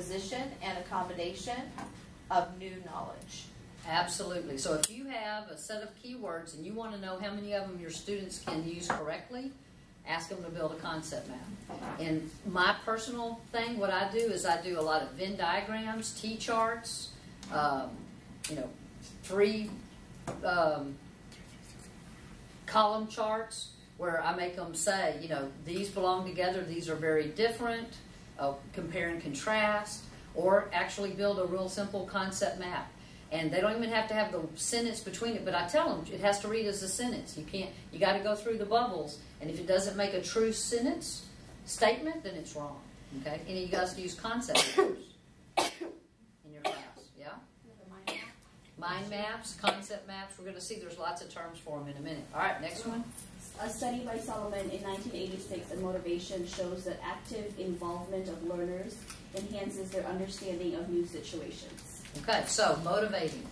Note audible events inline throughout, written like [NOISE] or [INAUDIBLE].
acquisition and accommodation of new knowledge. Absolutely. So if you have a set of keywords and you want to know how many of them your students can use correctly, ask them to build a concept map. And my personal thing, what I do is I do a lot of Venn diagrams, T charts, um, you know, three um, column charts where I make them say, you know, these belong together, these are very different, compare and contrast, or actually build a real simple concept map. And they don't even have to have the sentence between it, but I tell them it has to read as a sentence. You can't, you got to go through the bubbles, and if it doesn't make a true sentence statement, then it's wrong. Okay? And you guys use concept [COUGHS] maps in your class, yeah? Mind maps, concept maps. We're going to see there's lots of terms for them in a minute. All right, next one. A study by Solomon in 1986 on motivation shows that active involvement of learners enhances their understanding of new situations. Okay, so motivating.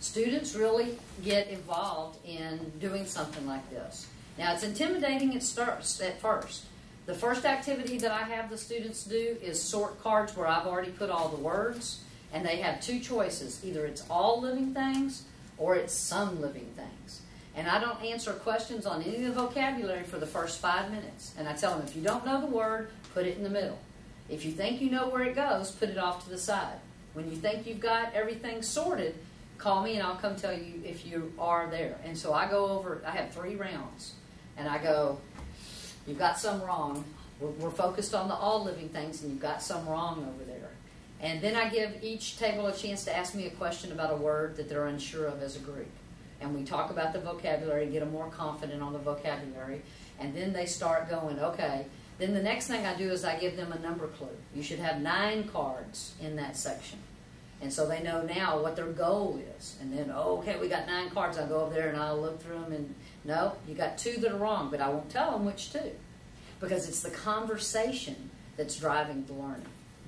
Students really get involved in doing something like this. Now, it's intimidating at, start, at first. The first activity that I have the students do is sort cards where I've already put all the words, and they have two choices. Either it's all living things or it's some living things. And I don't answer questions on any of the vocabulary for the first five minutes. And I tell them if you don't know the word, put it in the middle. If you think you know where it goes, put it off to the side. When you think you've got everything sorted, call me and I'll come tell you if you are there. And so I go over, I have three rounds. And I go, you've got some wrong. We're, we're focused on the all living things, and you've got some wrong over there. And then I give each table a chance to ask me a question about a word that they're unsure of as a group and we talk about the vocabulary and get them more confident on the vocabulary. And then they start going, okay. Then the next thing I do is I give them a number clue. You should have nine cards in that section. And so they know now what their goal is. And then, oh, okay, we got nine cards. I'll go over there and I'll look through them. And no, you got two that are wrong, but I won't tell them which two. Because it's the conversation that's driving the learning.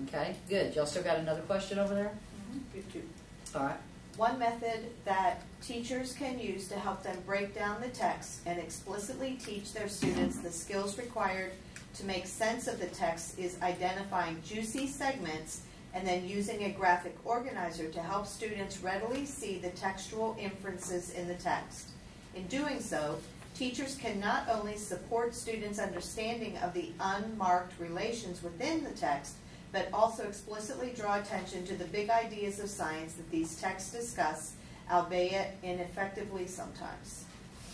Okay, good. Y'all still got another question over there? Mm-hmm. All right. One method that teachers can use to help them break down the text and explicitly teach their students the skills required to make sense of the text is identifying juicy segments and then using a graphic organizer to help students readily see the textual inferences in the text. In doing so, teachers can not only support students' understanding of the unmarked relations within the text, but also explicitly draw attention to the big ideas of science that these texts discuss, albeit ineffectively sometimes.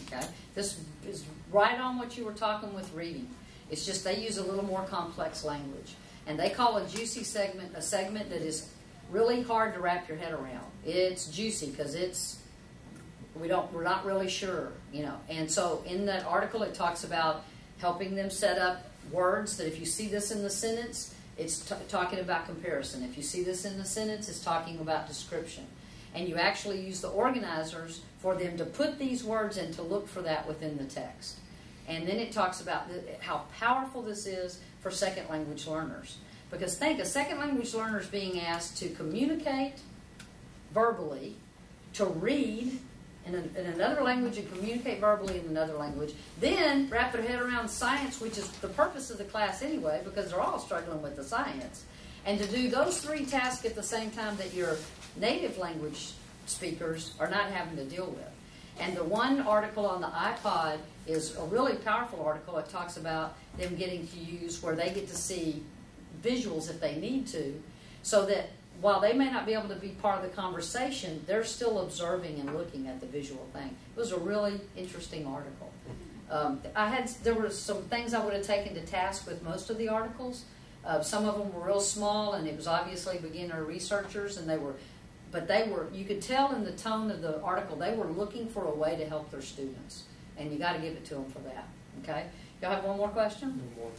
Okay, this is right on what you were talking with reading. It's just they use a little more complex language, and they call a juicy segment a segment that is really hard to wrap your head around. It's juicy because it's we don't we're not really sure, you know. And so in that article, it talks about helping them set up words that if you see this in the sentence, it's talking about comparison. If you see this in the sentence, it's talking about description. And you actually use the organizers for them to put these words in to look for that within the text. And then it talks about how powerful this is for second language learners. Because think, a second language learner is being asked to communicate verbally, to read, in, a, in another language and communicate verbally in another language. Then wrap their head around science, which is the purpose of the class anyway, because they're all struggling with the science. And to do those three tasks at the same time that your native language speakers are not having to deal with. And the one article on the iPod is a really powerful article. It talks about them getting to use where they get to see visuals if they need to, so that while they may not be able to be part of the conversation, they're still observing and looking at the visual thing. It was a really interesting article. Um, I had there were some things I would have taken to task with most of the articles. Uh, some of them were real small, and it was obviously beginner researchers, and they were, but they were. You could tell in the tone of the article they were looking for a way to help their students, and you got to give it to them for that. Okay, y'all have one more question? One more.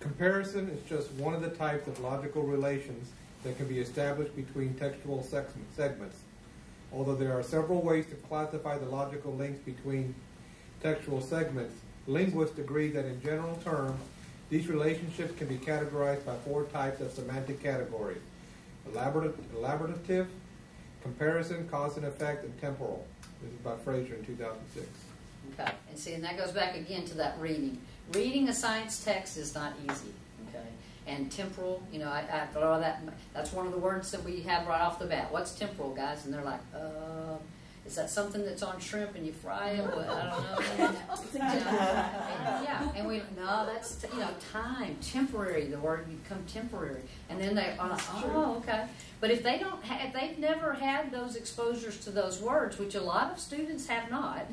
Comparison is just one of the types of logical relations that can be established between textual segments. Although there are several ways to classify the logical links between textual segments, linguists agree that in general terms, these relationships can be categorized by four types of semantic categories. elaborative, comparison, cause and effect, and temporal. This is by Fraser in 2006. Okay, and see, and that goes back again to that reading. Reading a science text is not easy? And temporal, you know, I, I throw that. That's one of the words that we have right off the bat. What's temporal, guys? And they're like, uh, is that something that's on shrimp and you fry it? Well, I don't know. [LAUGHS] Yeah, yeah, and we no, that's you know time, temporary. The word you become temporary, and then they are like, oh, okay. But if they don't, ha- if they've never had those exposures to those words, which a lot of students have not,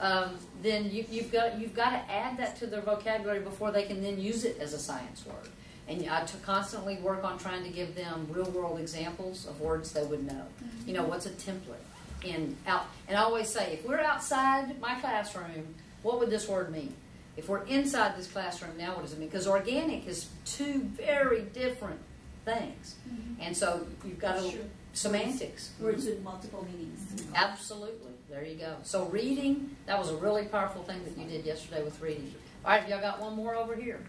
um, then you, you've got you've got to add that to their vocabulary before they can then use it as a science word. And I to constantly work on trying to give them real world examples of words they would know. Mm-hmm. You know, what's a template? And out, and I always say, if we're outside my classroom, what would this word mean? If we're inside this classroom now, what does it mean? Because organic is two very different things, mm-hmm. and so you've got That's to true. semantics. Words with multiple meanings. Absolutely. There you go. So reading, that was a really powerful thing that you did yesterday with reading. All right, y'all got one more over here.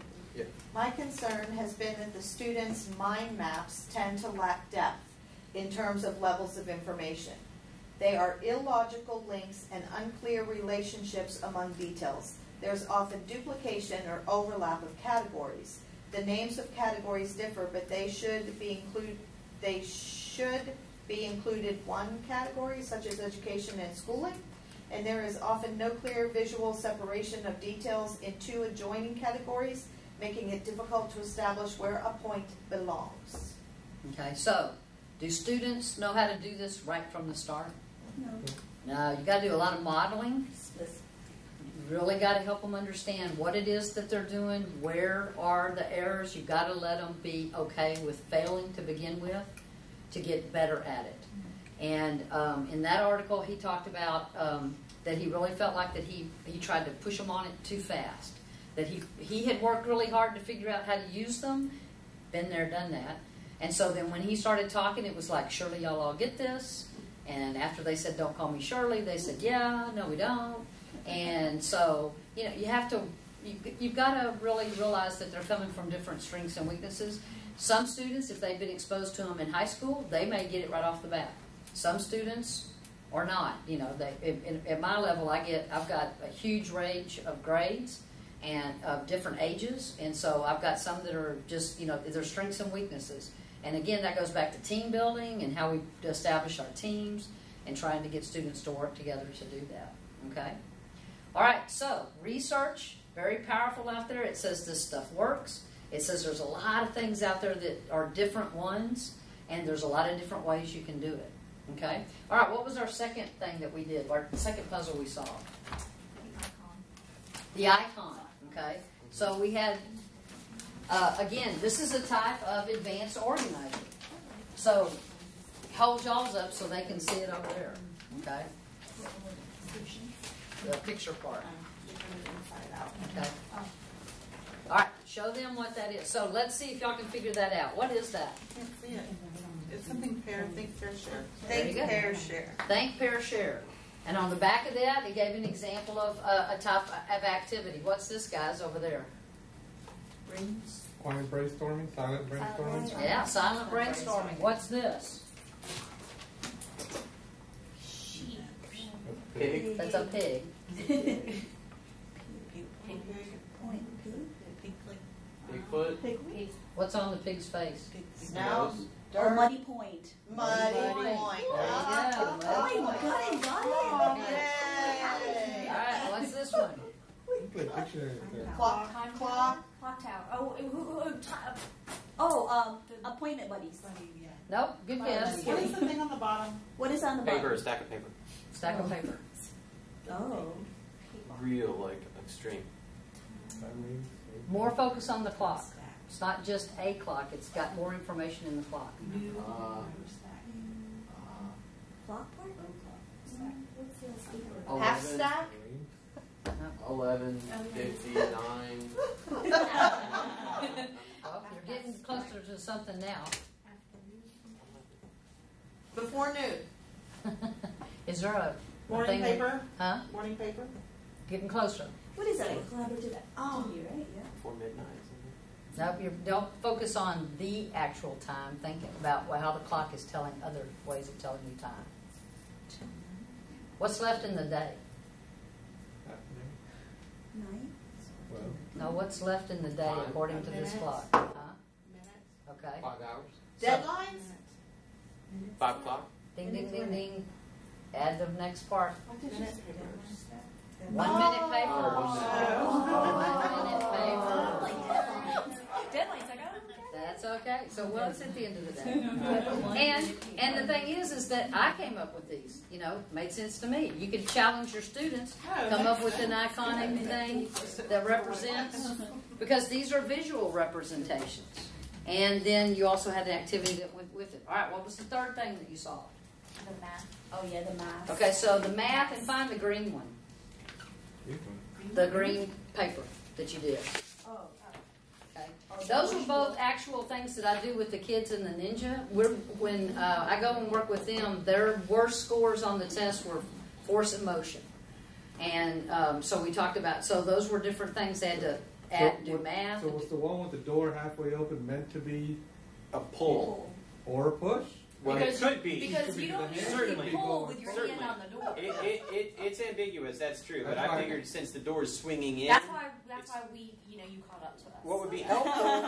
My concern has been that the students' mind maps tend to lack depth in terms of levels of information. They are illogical links and unclear relationships among details. There's often duplication or overlap of categories. The names of categories differ, but they should be include, they should be included one category, such as education and schooling. And there is often no clear visual separation of details in two adjoining categories, making it difficult to establish where a point belongs. Okay, so do students know how to do this right from the start? No. No, you got to do a lot of modeling. You really got to help them understand what it is that they're doing, where are the errors. You've got to let them be okay with failing to begin with to get better at it. And um, in that article, he talked about um, that he really felt like that he, he tried to push them on it too fast. That he, he had worked really hard to figure out how to use them, been there, done that. And so then when he started talking, it was like, surely y'all all get this. And after they said, don't call me Shirley, they said, yeah, no, we don't. And so, you know, you have to, you, you've got to really realize that they're coming from different strengths and weaknesses. Some students, if they've been exposed to them in high school, they may get it right off the bat. Some students or not. You know, they, at, at my level, I get, I've got a huge range of grades and of different ages, and so I've got some that are just, you know, their strengths and weaknesses. And again, that goes back to team building and how we establish our teams and trying to get students to work together to do that. Okay? All right, so research, very powerful out there. It says this stuff works. It says there's a lot of things out there that are different ones, and there's a lot of different ways you can do it. Okay? All right, what was our second thing that we did? Our second puzzle we solved? The icon. Okay? So we had, uh, again, this is a type of advanced organizer. So hold y'all's up so they can see it over there. Okay? The picture part. Okay. All right, show them what that is. So let's see if y'all can figure that out. What is that? Can't see it. It's something fair, think fair share. Think, pair, share. Think, pair, share. And on the back of that, it gave an example of uh, a type of activity. What's this, guys, over there? Quiet brainstorming, silent brainstorming. Yeah, silent brainstorming. What's this? Pig. That's a pig. Pink Bigfoot. What's on the pig's face? Now, Nose. Or dirt, muddy point. muddy Muddy. point. There you go. Oh my god, I got it. Yay. All right, what's this one? You put dictionary there. Clock, clock, Clock tower. Oh, who, who, who, ti- oh, um, appointment buddies. Nope, good guess. What is the thing on the bottom? What is on the bottom? Paper, a stack of paper. Stack of paper. Oh. Real, like, extreme. That means- More focus on the clock. It's not just a clock, it's got more information in the clock. Uh, uh, Clock part? half 11, stack. Eleven, fifty-nine. Well, you're getting closer to something now. Before noon. [LAUGHS] Is there a, a Morning thing? that- paper? Huh? Morning paper? Getting closer. What is that? Like collaborative activity, right? Yeah. Before midnight, isn't Nope, you don't focus on the actual time. Think about how the clock is telling other ways of telling you time. What's left in the day? Nine. Well, No, what's left in the day Time. according to this clock? Huh? Okay. Five hours. Deadlines? Five o'clock. Ding, ding, ding, ding. Add the next part. Minute One Oh. minute paper. Oh, One minute oh, paper. Deadlines, I got That's okay. So well, it's at the end of the day. [LAUGHS] And and the thing is, is that I came up with these. You know, made sense to me. You could challenge your students, come up with an iconic thing that represents, because these are visual representations. And then you also had the activity that went with it. All right. What was the third thing that you saw? The math. Oh yeah, the math. Okay. So the math and find the green one, the green paper that you did. Okay. Those are both actual things that I do with the kids in the Ninja. We're, when uh, I go and work with them, their worst scores on the test were force and motion. And um, so we talked about, so those were different things. They had to add, So do math. So was the one with the door halfway open meant to be A pull. or a push? Well, Because- it could be. Because Could be you don't the hand, usually pull with your Certainly. hand on the door. It, it, it, it's ambiguous, that's true, but That's I figured since the door is swinging in, That's why, that's why we, you know, you caught up to us. what would be helpful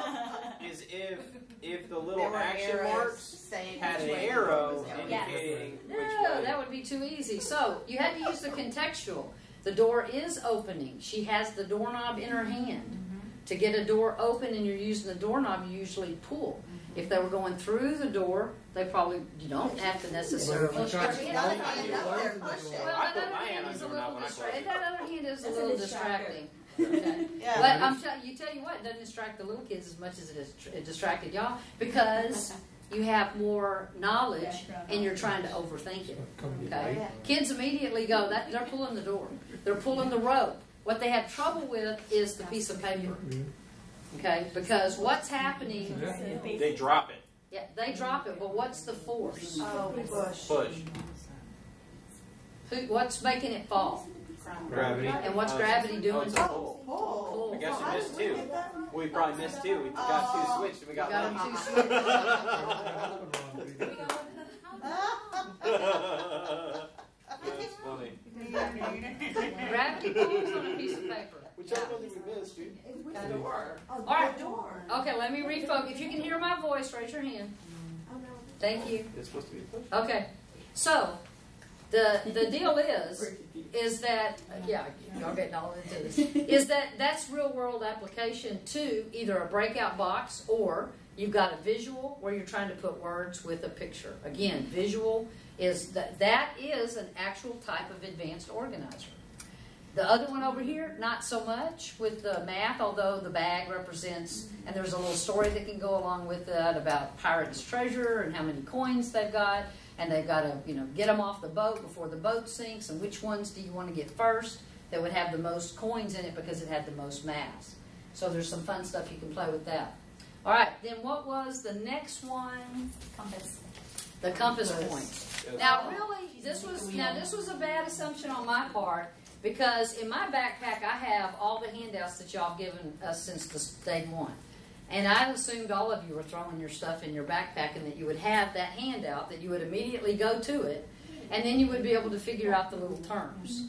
[LAUGHS] is if, if the little There action marks had an which way the arrow door was. Yes. indicating which No, way. that would be too easy. So you had to use the contextual. The door is opening. She has the doorknob in her hand. To get a door open and you're using the doorknob, you usually pull. Mm-hmm. If they were going through the door, they probably you don't have to necessarily. Well, if you try to Push it. close Yeah, it, yeah, close yeah, the door. it. Well, that other hand hand is a little mouth when I distracting. That other hand is a little distracting. Okay. [LAUGHS] Yeah. But I'm tell you tell you what, it doesn't distract the little kids as much as it, is, it distracted y'all because [LAUGHS] you have more knowledge and you're trying to overthink it. Okay. Kids immediately go that they're pulling the door. They're pulling the rope. What they have trouble with is the piece of paper. Okay, because what's happening? They drop it. Yeah, they drop it, but what's the force? Oh, push. Push. Who, what's making it fall? Gravity. And what's Oh, gravity doing? Oh, pull. Pull. Pull. I guess Well, you missed two. get that? Well, we probably missed two. We got two oh. switched and we You got got lucky. them two [LAUGHS] switched. [LAUGHS] [LAUGHS] That's funny. Gravity pulls on a piece of paper. Which I don't think we missed, dude. All right. Okay, let me refocus. If you can hear my voice, raise your hand. Thank you. It's supposed to be a push. Okay, so the the deal is is that yeah, y'all getting all into this. Is that that's real world application to either a breakout box or you've got a visual where you're trying to put words with a picture. Again, visual is that that is an actual type of advanced organizer. The other one over here, not so much with the math, although the bag represents, and there's a little story that can go along with that about pirate's treasure and how many coins they've got, and they've got to, you know, get them off the boat before the boat sinks, and which ones do you want to get first that would have the most coins in it because it had the most mass. So there's some fun stuff you can play with that. All right, then what was the next one? Compass. The compass point. Now, really, this was now this was a bad assumption on my part because in my backpack I have all the handouts that y'all given us since the day one, and I assumed all of you were throwing your stuff in your backpack and that you would have that handout that you would immediately go to it, and then you would be able to figure out the little terms.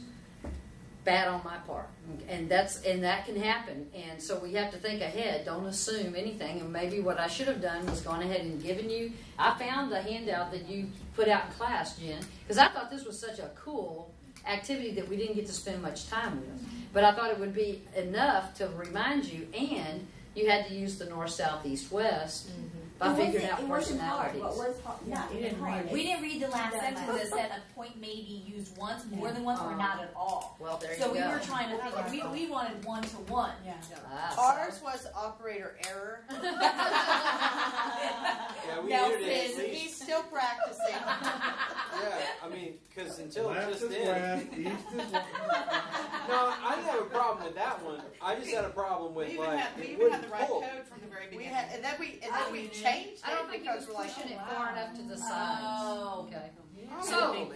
Bad on my part, and that's and that can happen, and so we have to think ahead. Don't assume anything. And maybe what I should have done was gone ahead and given you. I found the handout that you put out in class, Jen, because I thought this was such a cool activity that we didn't get to spend much time with. But I thought it would be enough to remind you, and you had to use the north, south, east, west by figuring out It wasn't hard. personalities. What was hard? Yeah, it didn't hard. We didn't read the last Yeah. sentence that said a point may be used once, more than once, or not at all. Well, there So you we go. were trying to figure, we, we wanted one to one. Ah, so- Ours was operator error. [LAUGHS] [LAUGHS] Yeah, we No, needed it He's, at least. he's still practicing. [LAUGHS] Yeah, I mean, because until Left just is then. west, east is [LAUGHS] west. No, I didn't have a problem with that one. I just had a problem We with even like had, we it even had the right pull. code from the very beginning. We had, and then we, and then we changed I don't it think he was because we're like, pushing it oh, far enough to the sides. Oh. Okay. Oh. So,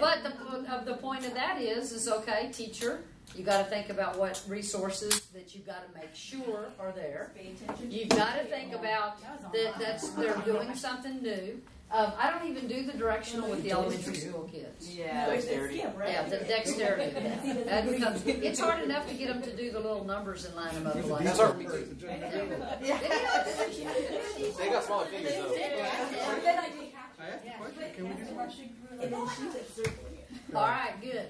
but the, of the point of that is, is okay, teacher, You got to think about what resources that you've got to make sure are there. You've got to think about that that's they're doing something new. Um, I don't even do the directional with the elementary school kids. No, it's it's? Yeah, the [LAUGHS] dexterity. That becomes, it's hard enough to get them to do the little numbers and line them up like That's that. hard for me too. They got smaller fingers though. And then I did half. I asked a question, can we do that? And then she was circling it. All right, good.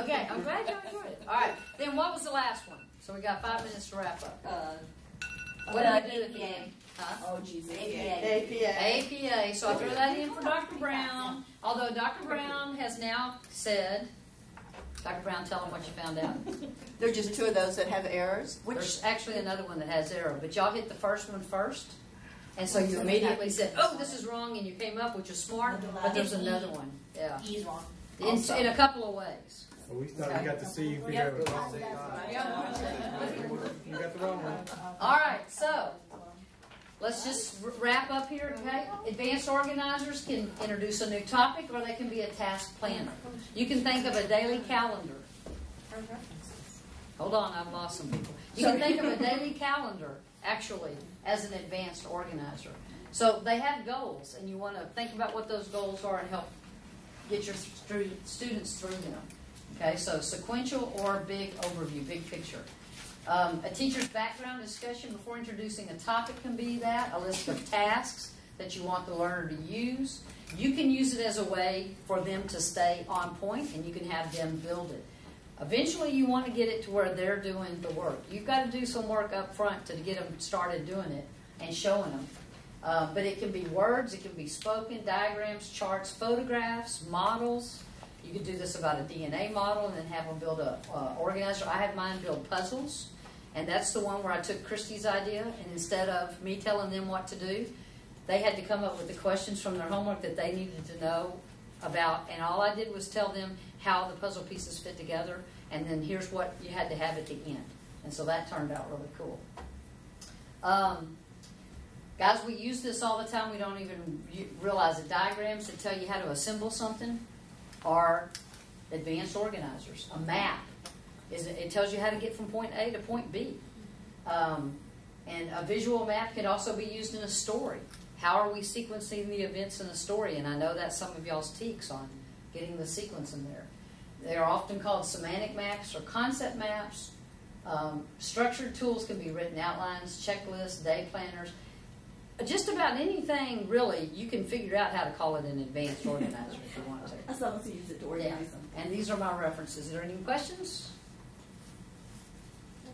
Okay, I'm glad you enjoyed it. All right, then what was the last one? So we got five minutes to wrap up. Uh, What did I do at the APA. end? Huh? Oh, Jesus. APA. APA. APA, so I threw that in for Dr. Brown, although Dr. Brown has now said, Dr. Brown, tell them what you found out. [LAUGHS] There are just two of those that have errors. There's actually another one that has error, but y'all hit the first one first. And so you immediately said, oh, this is wrong, and you came up, which is smart, but there's another one, yeah. He's wrong. In, in a couple of ways. Well, we thought we got to see if we have a. You got the wrong one. All right, so let's just wrap up here, okay? Advanced organizers can introduce a new topic or they can be a task planner. You can think of a daily calendar. Hold on, I've lost some people. You can think of a daily calendar, actually, as an advanced organizer. So they have goals, and you want to think about what those goals are and help get your stu- students through them. Okay, so sequential or big overview, big picture. Um, a teacher's background discussion before introducing a topic can be that, a list of tasks that you want the learner to use. You can use it as a way for them to stay on point and you can have them build it. Eventually, you want to get it to where they're doing the work. You've got to do some work up front to get them started doing it and showing them. Uh, but it can be words, it can be spoken, diagrams, charts, photographs, models. You could do this about a DNA model and then have them build a uh, organizer. I had mine build puzzles, and that's the one where I took Christy's idea, and instead of me telling them what to do, they had to come up with the questions from their homework that they needed to know about, and all I did was tell them how the puzzle pieces fit together, and then here's what you had to have at the end. And so that turned out really cool. Um, guys, we use this all the time. We don't even realize it. Diagrams that tell you how to assemble something are advanced organizers. A map is it tells you how to get from point A to point B. Um, and a visual map can also be used in a story. How are we sequencing the events in a story? And I know that's some of y'all's TEKS on getting the sequence in there. They are often called semantic maps or concept maps. Um, structured tools can be written outlines, checklists, day planners. Just about anything, really, you can figure out how to call it an advanced organizer if you want to. As long as you use it to organize them. And these are my references. Are there any questions?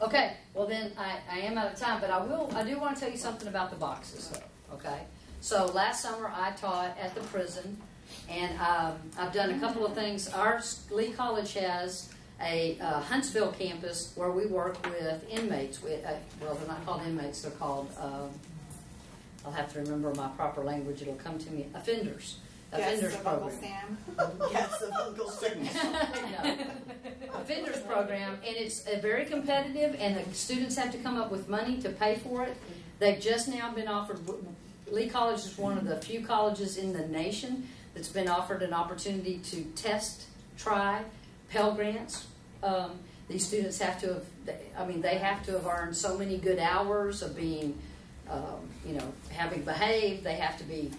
Okay, well then I, I am out of time, but I will I do want to tell you something about the boxes though. Okay, so last summer I taught at the prison, and um, I've done a couple of things. Our Lee College has a uh, Huntsville campus where we work with inmates. With, uh, well, they're not called inmates; they're called. Um, I'll have to remember my proper language. It'll come to me. Offenders. Offenders Yes, of Uncle program. Sam. [LAUGHS] Yes, of Uncle Sam. [LAUGHS] Offenders program, and it's uh, very competitive, and the students have to come up with money to pay for it. They've just now been offered. Lee College is one of the few colleges in the nation that's been offered an opportunity to test, try Pell Grants. Um, these students have to have. I mean, they have to have earned so many good hours of being, um, you know, having behaved. They have to be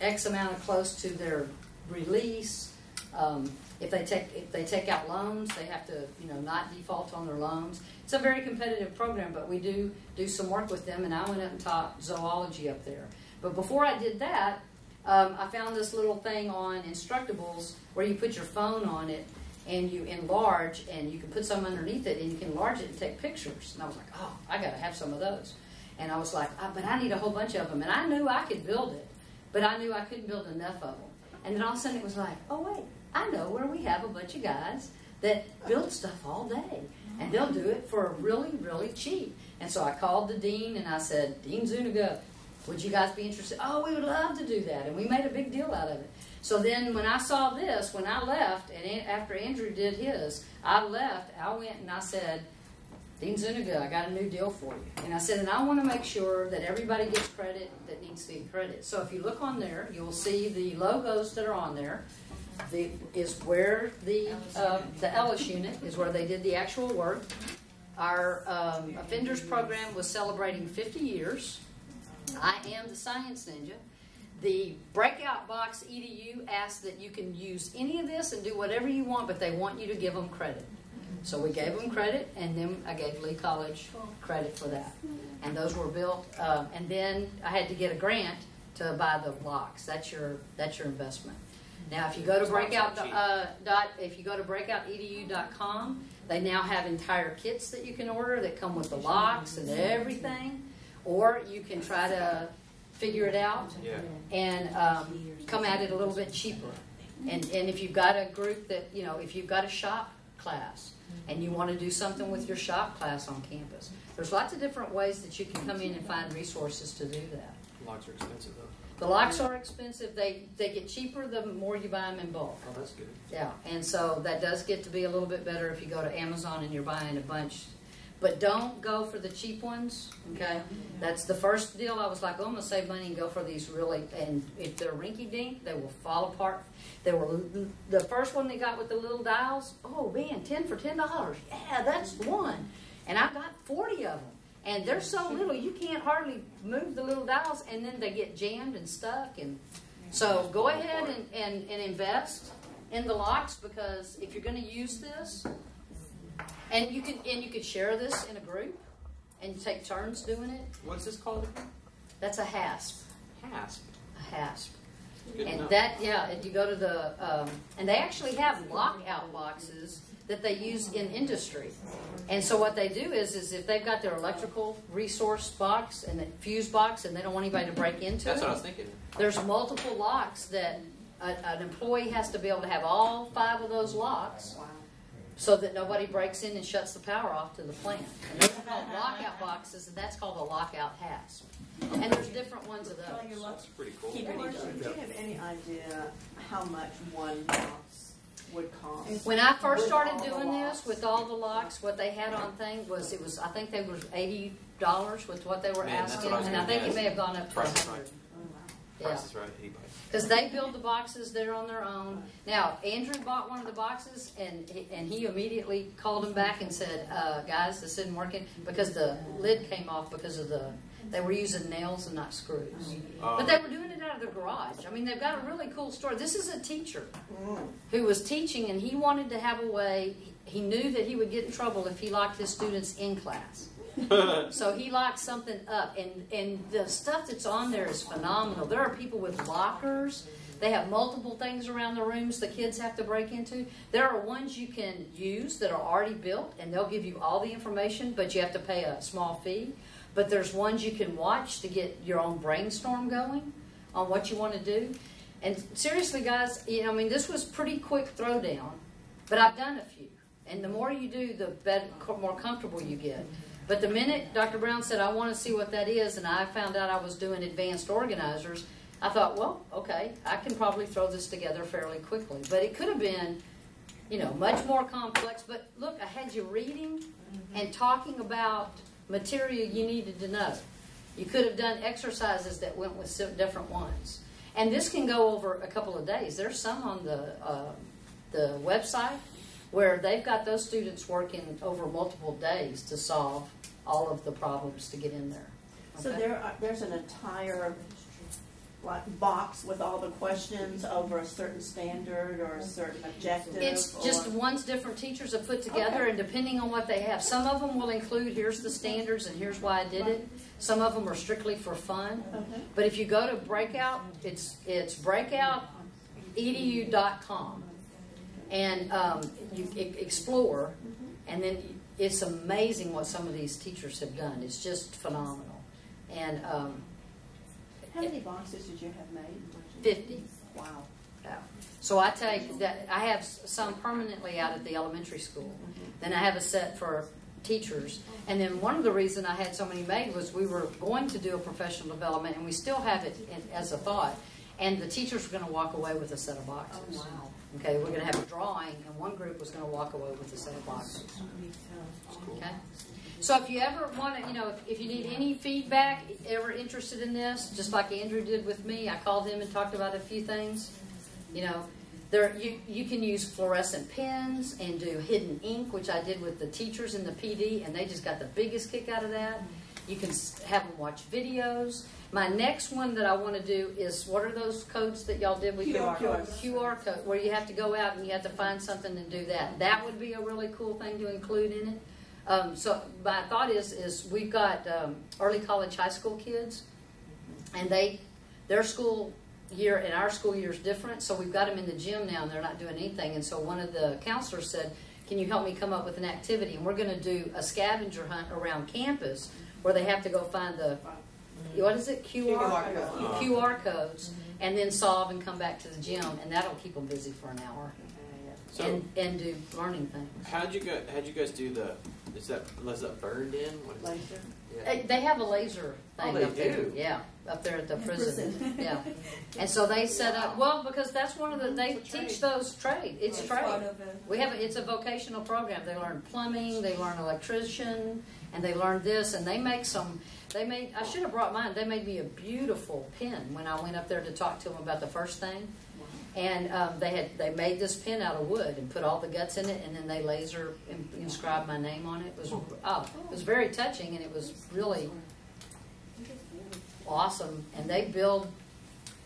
X amount of close to their release. Um, if they take if they take out loans, they have to you know not default on their loans. It's a very competitive program, but we do do some work with them. And I went up and taught zoology up there. But before I did that, um, I found this little thing on Instructables where you put your phone on it and you enlarge, and you can put some underneath it, and you can enlarge it and take pictures. And I was like, oh, I got to have some of those. And I was like, "Ah, but I need a whole bunch of them. And I knew I could build it, but I knew I couldn't build enough of them. And then all of a sudden it was like, oh, wait, I know where we have a bunch of guys that build stuff all day. And they'll do it for really, really cheap. And so I called the dean and I said, Dean Zuniga, would you guys be interested? Oh, we would love to do that. And we made a big deal out of it. So then when I saw this, when I left, and after Andrew did his, I left, I went and I said, Dean Zuniga, I got a new deal for you. And I said, and I want to make sure that everybody gets credit that needs to get credit. So if you look on there, you'll see the logos that are on there. the, is where the, uh, the Ellis unit is where they did the actual work. Our um, offenders program was celebrating 50 years. I am the science ninja. The breakout box EDU asks that you can use any of this and do whatever you want, but they want you to give them credit. So we gave them credit, and then I gave Lee College credit for that. And those were built, um, and then I had to get a grant to buy the blocks. That's your that's your investment. Now, if you go to breakout uh, dot, if you go to breakoutedu.com, they now have entire kits that you can order that come with the locks and everything, or you can try to figure it out and um, come at it a little bit cheaper. And, and if you've got a group that, you know, if you've got a shop class and you want to do something with your shop class on campus, there's lots of different ways that you can come in and find resources to do that. Locks are expensive though. The locks are expensive. They, they get cheaper the more you buy them in bulk. Oh, that's good. Yeah, and so that does get to be a little bit better if you go to Amazon and you're buying a bunch. But don't go for the cheap ones, okay? That's the first deal. I was like, oh, I'm gonna save money and go for these really, and if they're rinky dink, they will fall apart. They were, the first one they got with the little dials, oh man, 10 for $10. Yeah, that's one. And I got 40 of them. And they're so little, you can't hardly move the little dials, and then they get jammed and stuck. And so go ahead and, and, and invest in the locks because if you're going to use this, and you can and you could share this in a group and take turns doing it. What's this called again? That's a hasp. Hasp. A hasp. Good And know. that, yeah, and you go to the, um, and they actually have lockout boxes that they use in industry. And so what they do is, is if they've got their electrical resource box and the fuse box, and they don't want anybody to break into That's it, what I was thinking. there's multiple locks that a, an employee has to be able to have all five of those locks so that nobody breaks in and shuts the power off to the plant. And those are called lockout boxes, and that's called a lockout hasp. And there's different ones of those. That's pretty cool. Keep it do you have any idea how much one box would cost? When I first started doing this with all the locks, what they had on thing was it was I think they were eighty dollars with what they were Man, that's asking, what and I gonna think it may have gone up to a Price is hundred. right. Yeah, Price is right. Anybody. Because they build the boxes, they're on their own. Now Andrew bought one of the boxes, and he- and he immediately called him back and said, uh, "Guys, this isn't working because the lid came off because of the." They were using nails and not screws. But they were doing it out of their garage. I mean, they've got a really cool story. This is a teacher who was teaching, and he wanted to have a way. He knew that he would get in trouble if he locked his students in class. [LAUGHS] so he locks something up, and and the stuff that's on there is phenomenal. There are people with lockers. They have multiple things around the rooms the kids have to break into. There are ones you can use that are already built, and they'll give you all the information, but you have to pay a small fee. But there's ones you can watch to get your own brainstorm going on what you want to do. And seriously, guys, you know, I mean, this was pretty quick throwdown, but I've done a few. And the more you do, the better, more comfortable you get. But the minute Dr. Brown said, I want to see what that is, and I found out I was doing advanced organizers, I thought, well, okay, I can probably throw this together fairly quickly. But it could have been, you know, much more complex. But look, I had you reading and talking about material you needed to know. You could have done exercises that went with different ones. And this can go over a couple of days. There's some on the, uh, the website where they've got those students working over multiple days to solve all of the problems to get in there. So there, are- there's an entire, like, box with all the questions over a certain standard or a certain objective? It's just ones different teachers have put together, Okay. and depending on what they have, some of them will include here's the standards and here's why I did it. Some of them are strictly for fun. Okay. But if you go to Breakout, it's it's breakoutedu.com, and um, you explore, and then it's amazing what some of these teachers have done. It's just phenomenal, and um, How many boxes did you have made? fifty. Wow. Yeah. So I take that, I have some permanently out at the elementary school. Then I have a set for teachers. And then one of the reason I had so many made was we were going to do a professional development and we still have it in, as a thought. And the teachers were going to walk away with a set of boxes. Oh, wow. Okay, we're going to have a drawing and one group was going to walk away with a set of boxes. Okay? So if you ever want to, you know, if, if you need any feedback, ever interested in this, just like Andrew did with me, I called him and talked about a few things. You know, There, you, you can use fluorescent pens and do hidden ink, which I did with the teachers in the PD, and they just got the biggest kick out of that. You can have them watch videos. My next one that I want to do is what are those codes that y'all did with QR codes. QR code, where you have to go out and you have to find something and do that. That would be a really cool thing to include in it. Um, so my thought is, is we've got um, early college, high school kids, and they, their school year and our school year is different. So we've got them in the gym now, and they're not doing anything. And so one of the counselors said, "Can you help me come up with an activity?" And we're going to do a scavenger hunt around campus where they have to go find the what is it QR QR code. QR codes, and then solve and come back to the gym, and that'll keep them busy for an hour So and and do learning things. how'd you go? How'd you guys do the? Is that was that burned in? What is Laser. Yeah. They, they have a laser oh, thing Oh, they up there. do? Yeah, up there at the prison. prison. yeah, [LAUGHS] and so they set up. Well, because that's one of the they teach those trade. It's trade. part of. We have it's a vocational program. They learn plumbing, they learn electrician, and they learn this. And they make some. They made. I should have brought mine. They made me a beautiful pen when I went up there to talk to them about the first thing. And um, they had they made this pen out of wood and put all the guts in it, and then they laser in- inscribed my name on it. It was oh, it was very touching, and it was really awesome. And they build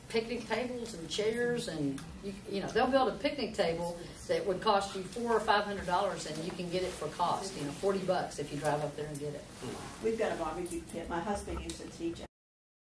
picnic tables and chairs, and you, you know they'll build a picnic table that would cost you four or five hundred dollars, and you can get it for cost, you know, forty bucks if you drive up there and get it. We've got a barbecue pit. My husband used to teach